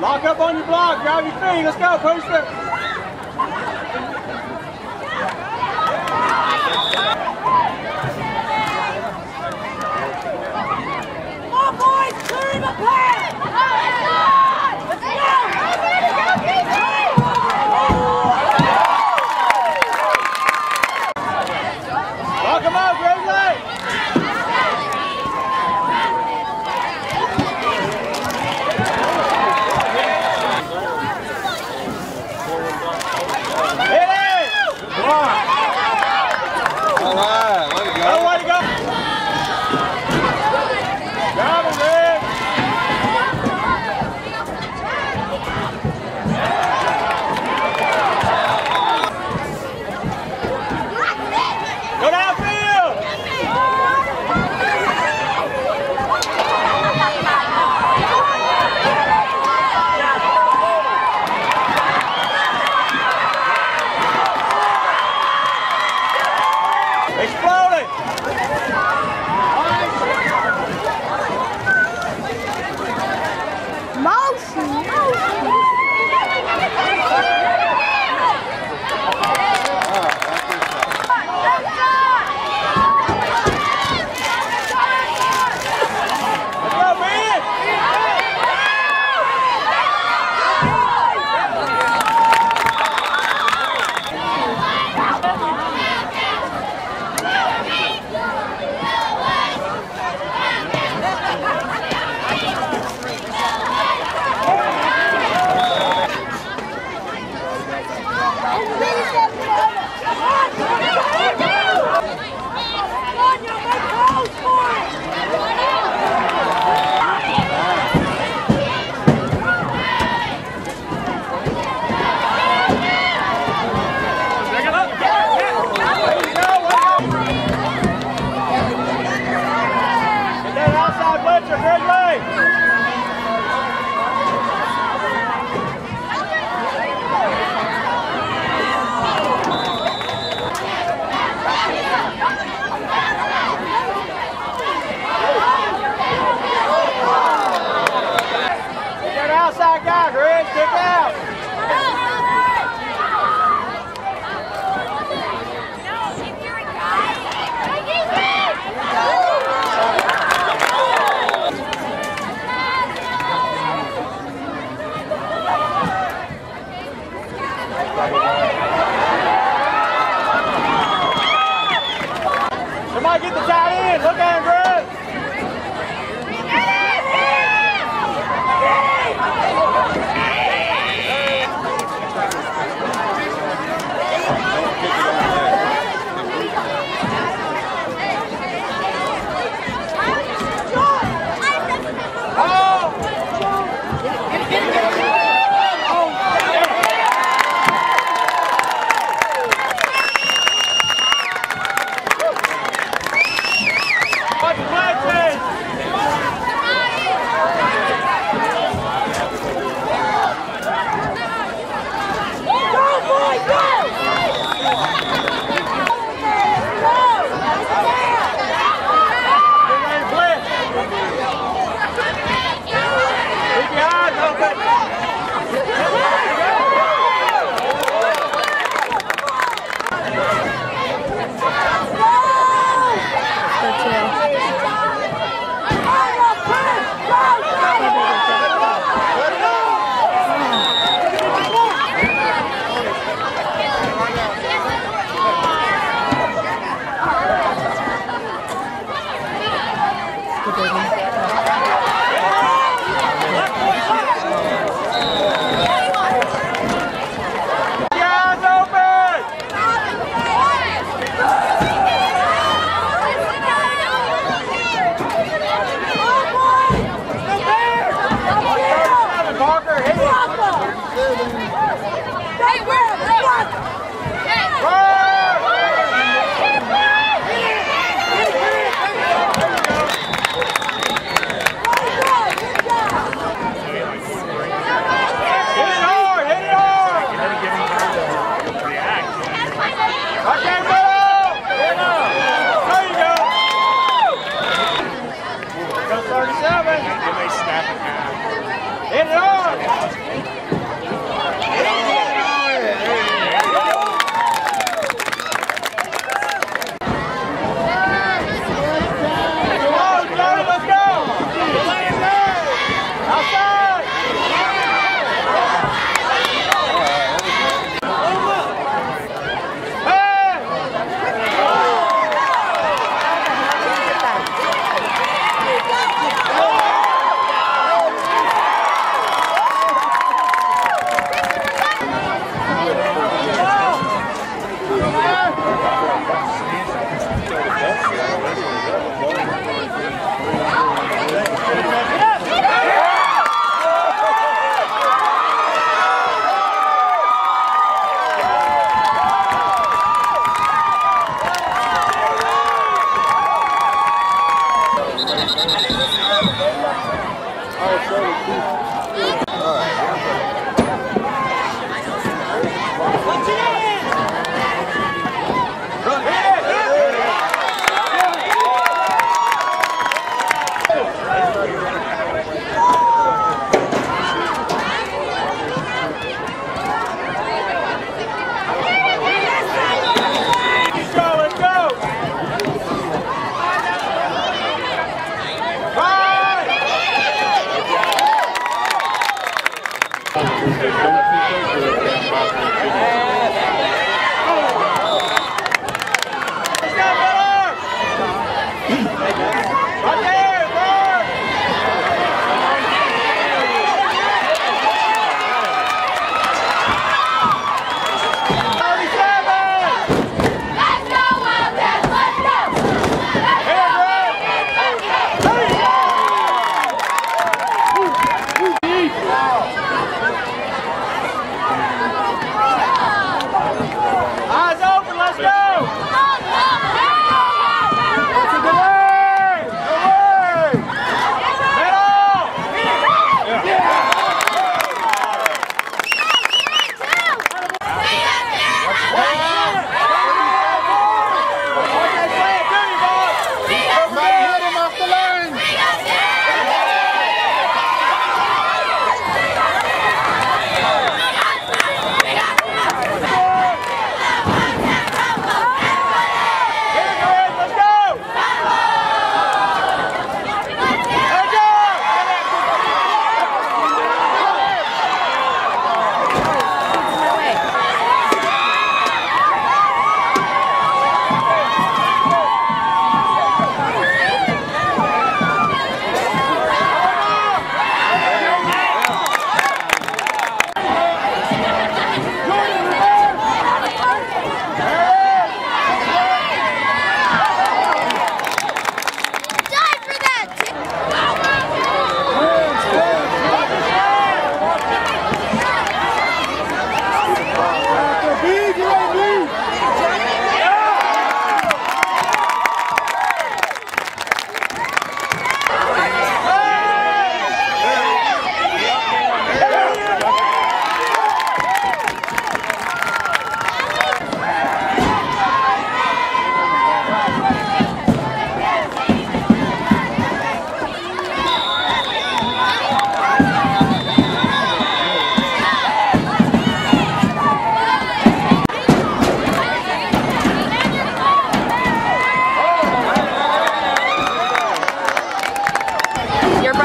Lock up on your block, grab your thing, let's go, poster.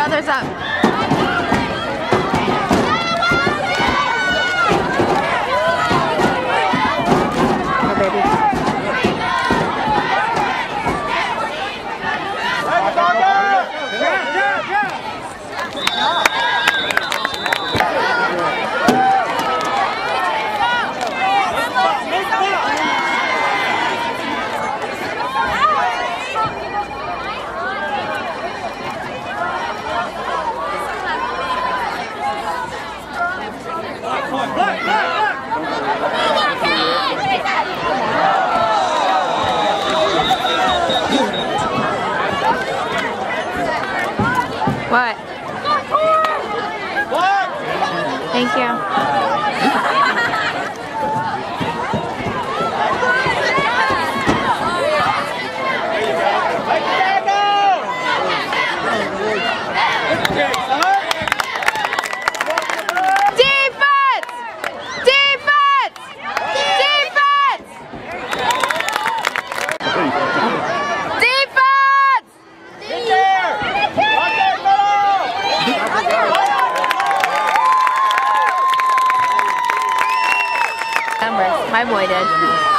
feathers up. moira.